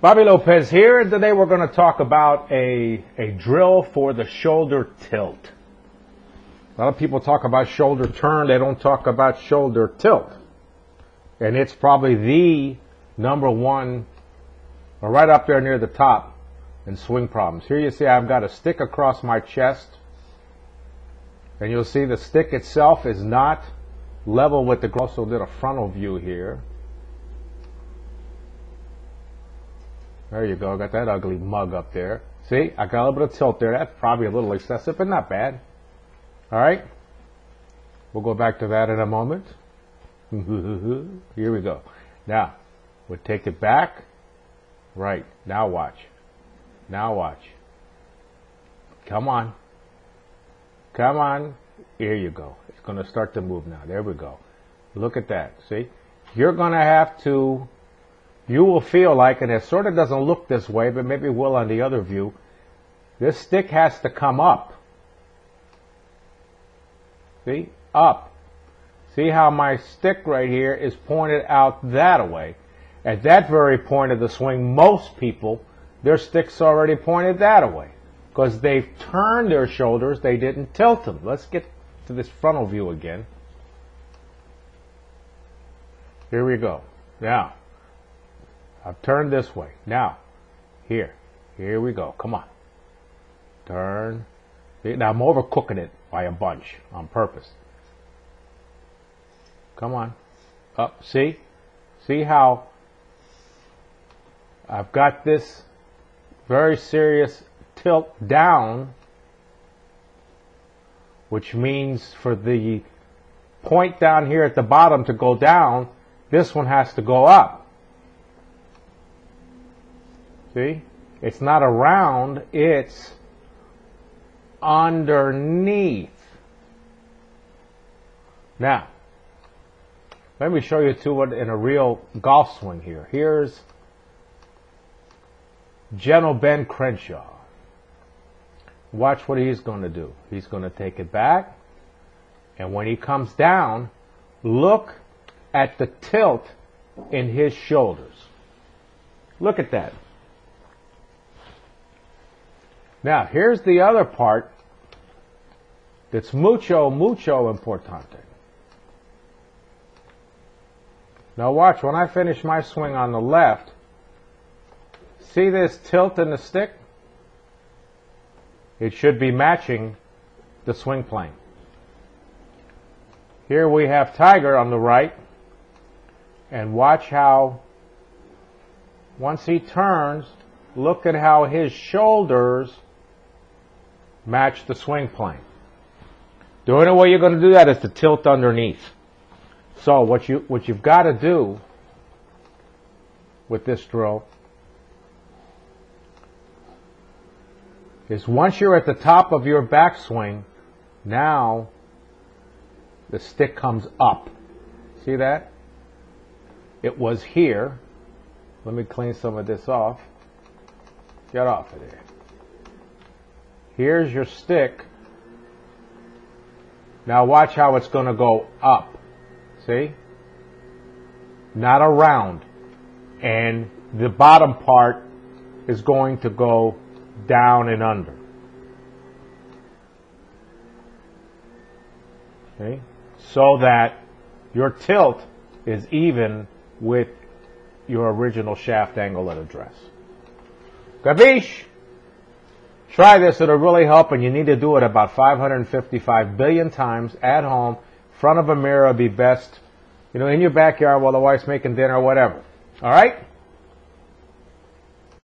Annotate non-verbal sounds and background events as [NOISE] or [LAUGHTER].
Bobby Lopez here, and today we're going to talk about a, a drill for the shoulder tilt. A lot of people talk about shoulder turn, they don't talk about shoulder tilt. And it's probably the number one, or right up there near the top in swing problems. Here you see I've got a stick across my chest, and you'll see the stick itself is not level with the, ground. also did a frontal view here. There you go. I got that ugly mug up there. See, I got a little bit of tilt there. That's probably a little excessive, but not bad. All right. We'll go back to that in a moment. [LAUGHS] Here we go. Now, we'll take it back. Right. Now watch. Now watch. Come on. Come on. Here you go. It's going to start to move now. There we go. Look at that. See? You're going to have to you will feel like, and it sort of doesn't look this way, but maybe will on the other view, this stick has to come up. See? Up. See how my stick right here is pointed out that way. At that very point of the swing, most people, their stick's already pointed that way. Because they've turned their shoulders, they didn't tilt them. Let's get to this frontal view again. Here we go. Now, I've turned this way. Now, here. Here we go. Come on. Turn. Now I'm overcooking it by a bunch on purpose. Come on. Up. See? See how I've got this very serious tilt down, which means for the point down here at the bottom to go down, this one has to go up. See? It's not around, it's underneath. Now, let me show you two in a real golf swing here. Here's Gentle Ben Crenshaw. Watch what he's going to do. He's going to take it back, and when he comes down, look at the tilt in his shoulders. Look at that. Now, here's the other part that's mucho, mucho importante. Now watch, when I finish my swing on the left, see this tilt in the stick? It should be matching the swing plane. Here we have Tiger on the right, and watch how once he turns, look at how his shoulders match the swing plane. The only way you're going to do that is to tilt underneath. So what you what you've got to do with this drill is once you're at the top of your backswing, now the stick comes up. See that? It was here. Let me clean some of this off. Get off of there. Here's your stick. Now watch how it's going to go up. See? Not around. And the bottom part is going to go down and under. Okay? So that your tilt is even with your original shaft angle at address. Gabish? Try this, it'll really help, and you need to do it about 555 billion times at home, front of a mirror would be best, you know, in your backyard while the wife's making dinner or whatever. All right?